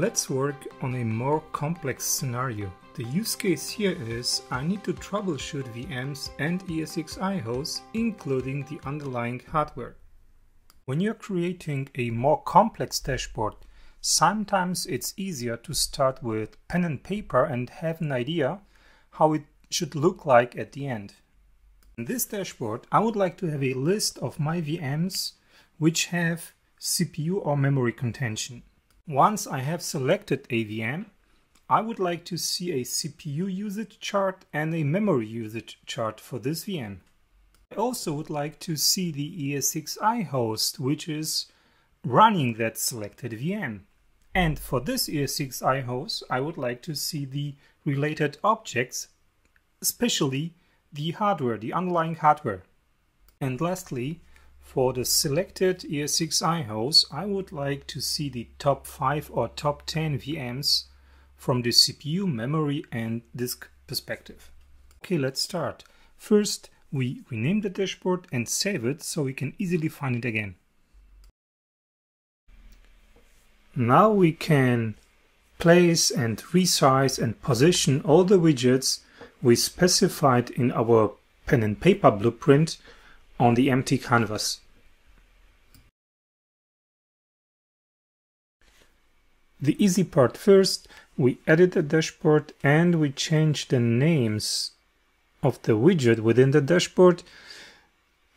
Let's work on a more complex scenario. The use case here is I need to troubleshoot VMs and ESXi hosts, including the underlying hardware. When you're creating a more complex dashboard, sometimes it's easier to start with pen and paper and have an idea how it should look like at the end. In this dashboard, I would like to have a list of my VMs which have CPU or memory contention. Once I have selected a VM, I would like to see a CPU usage chart and a memory usage chart for this VM. I also would like to see the ESXi host, which is running that selected VM. And for this ESXi host, I would like to see the related objects, especially the hardware, the underlying hardware. And lastly, for the selected ESXi host, I would like to see the top 5 or top 10 VMs from the CPU, memory and disk perspective. Okay, let's start. First, we rename the dashboard and save it so we can easily find it again. Now we can place and resize and position all the widgets we specified in our pen and paper blueprint on the empty canvas. The easy part first, we edit the dashboard and we change the names of the widget within the dashboard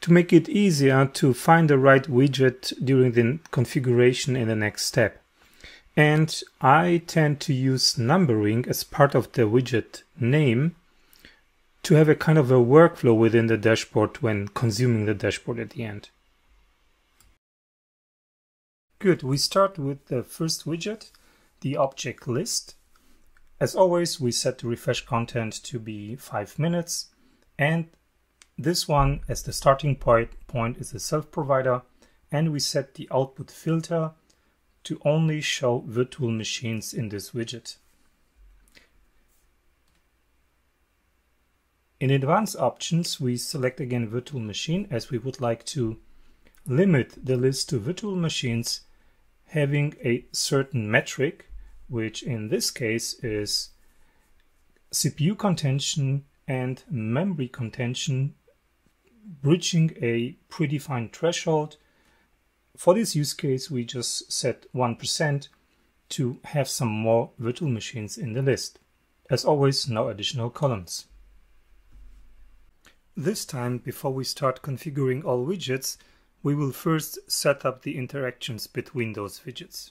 to make it easier to find the right widget during the configuration in the next step. And I tend to use numbering as part of the widget name to have a kind of a workflow within the dashboard when consuming the dashboard at the end. Good, we start with the first widget, the object list. As always, we set the refresh content to be 5 minutes and this one as the starting point, point is a self-provider and we set the output filter to only show virtual machines in this widget. In advanced options, we select again virtual machine as we would like to limit the list to virtual machines having a certain metric, which in this case is CPU contention and memory contention bridging a predefined threshold. For this use case, we just set 1% to have some more virtual machines in the list. As always, no additional columns. This time, before we start configuring all widgets, we will first set up the interactions between those widgets.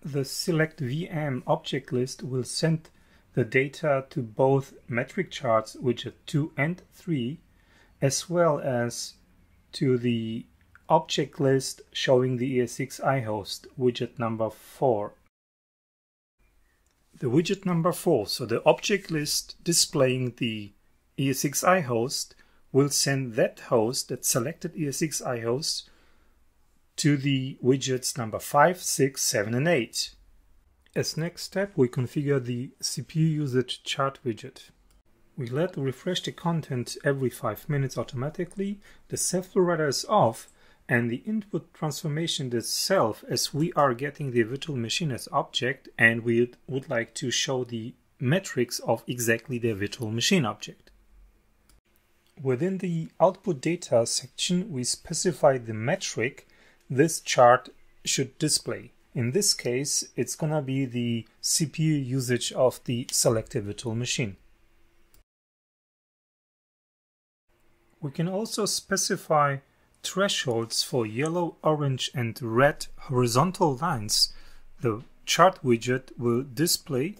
The select VM object list will send the data to both metric charts widget 2 and 3, as well as to the object list showing the ESXi host widget number 4. The widget number 4, so the object list displaying the ESXi host will send that host, that selected ESXi host, to the widgets number 5, 6, 7, and 8. As next step, we configure the CPU usage chart widget. We let refresh the content every 5 minutes automatically, the self-provider is off, and the input transformation itself as we are getting the virtual machine as object and we would like to show the metrics of exactly the virtual machine object. Within the output data section, we specify the metric this chart should display. In this case, it's gonna be the CPU usage of the selected virtual machine. We can also specify thresholds for yellow, orange and red horizontal lines the chart widget will display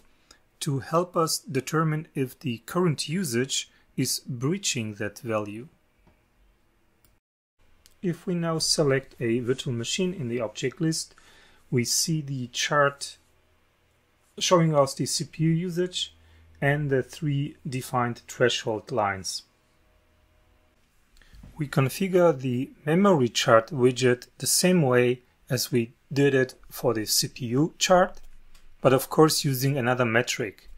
to help us determine if the current usage is breaching that value. If we now select a virtual machine in the object list, we see the chart showing us the CPU usage and the three defined threshold lines. We configure the memory chart widget the same way as we did it for the CPU chart, but of course using another metric.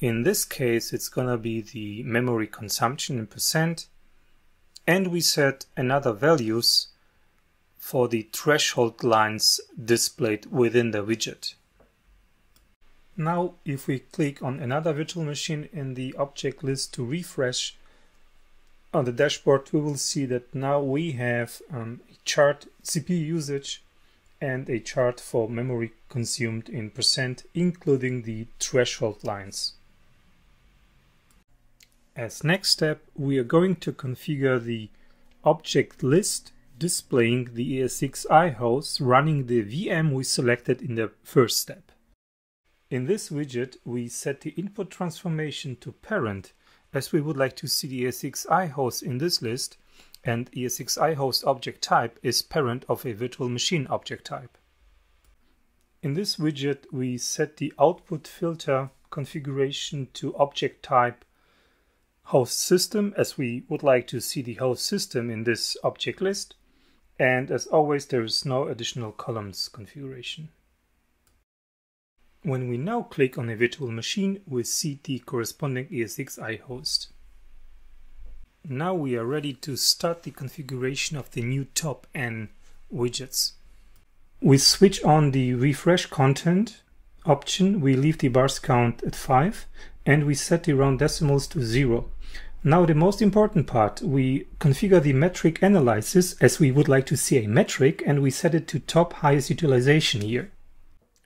In this case, it's gonna be the memory consumption in percent. And we set another values for the threshold lines displayed within the widget. Now, if we click on another virtual machine in the object list to refresh on the dashboard, we will see that now we have um, a chart CPU usage and a chart for memory consumed in percent, including the threshold lines. As next step, we are going to configure the object list displaying the ESXi host running the VM we selected in the first step. In this widget, we set the input transformation to parent as we would like to see the ESXi host in this list and ESXi host object type is parent of a virtual machine object type. In this widget, we set the output filter configuration to object type host system as we would like to see the host system in this object list. And as always, there is no additional columns configuration. When we now click on a virtual machine, we see the corresponding ESXi host. Now we are ready to start the configuration of the new top N widgets. We switch on the refresh content option, we leave the bars count at 5 and we set the round decimals to 0. Now the most important part, we configure the metric analysis as we would like to see a metric and we set it to top highest utilization here.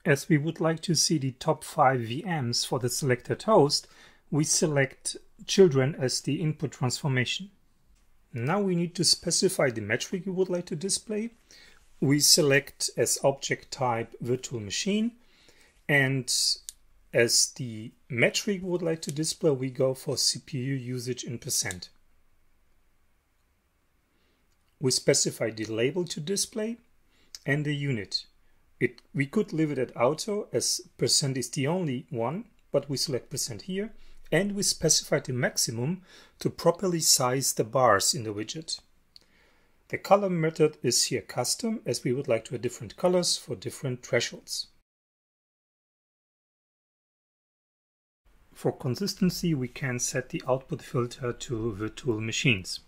As we would like to see the top 5 VMs for the selected host, we select children as the input transformation. Now we need to specify the metric we would like to display. We select as object type virtual machine and as the metric we would like to display, we go for CPU usage in percent. We specify the label to display and the unit. It, we could leave it at auto as percent is the only one, but we select percent here and we specify the maximum to properly size the bars in the widget. The color method is here custom as we would like to have different colors for different thresholds. For consistency, we can set the output filter to virtual machines.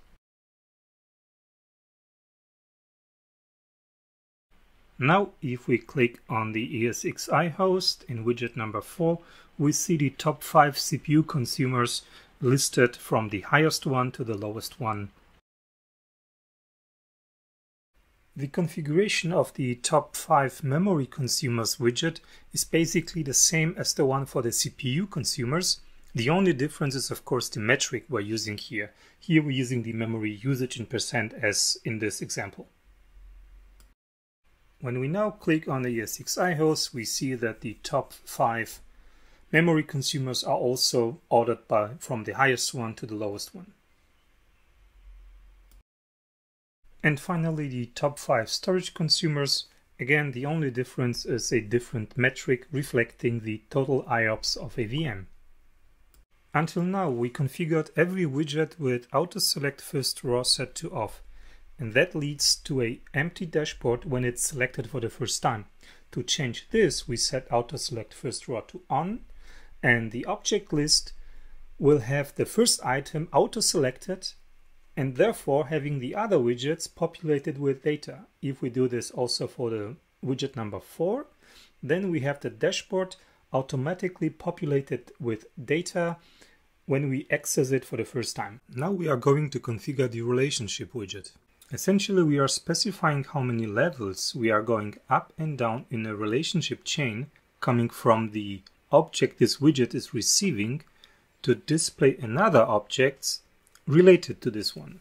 Now, if we click on the ESXi host in widget number 4, we see the top 5 CPU consumers listed from the highest one to the lowest one The configuration of the top 5 memory consumers widget is basically the same as the one for the CPU consumers. The only difference is of course the metric we're using here. Here we're using the memory usage in percent as in this example. When we now click on the ESXi host, we see that the top 5 memory consumers are also ordered by from the highest one to the lowest one. And finally, the top 5 storage consumers. Again, the only difference is a different metric reflecting the total IOPS of a VM. Until now, we configured every widget with auto select first row set to off, and that leads to a empty dashboard when it's selected for the first time. To change this, we set auto select first row to on, and the object list will have the first item auto selected and therefore having the other widgets populated with data. If we do this also for the widget number 4, then we have the dashboard automatically populated with data when we access it for the first time. Now we are going to configure the relationship widget. Essentially, we are specifying how many levels we are going up and down in a relationship chain coming from the object this widget is receiving to display another objects related to this one.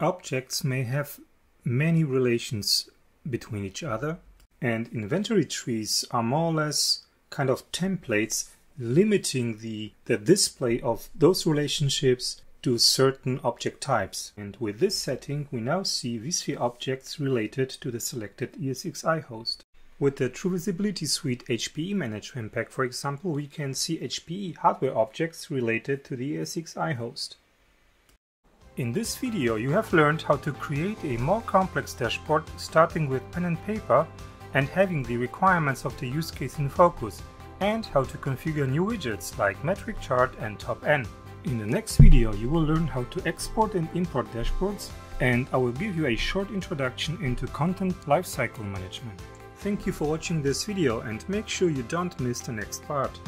Objects may have many relations between each other, and inventory trees are more or less kind of templates limiting the, the display of those relationships to certain object types. And with this setting, we now see vSphere objects related to the selected ESXi host. With the True Visibility Suite HPE Management Pack, for example, we can see HPE hardware objects related to the ESXi host. In this video you have learned how to create a more complex dashboard starting with pen and paper and having the requirements of the use case in focus and how to configure new widgets like metric chart and top N. In the next video you will learn how to export and import dashboards and I will give you a short introduction into content lifecycle management. Thank you for watching this video and make sure you don't miss the next part.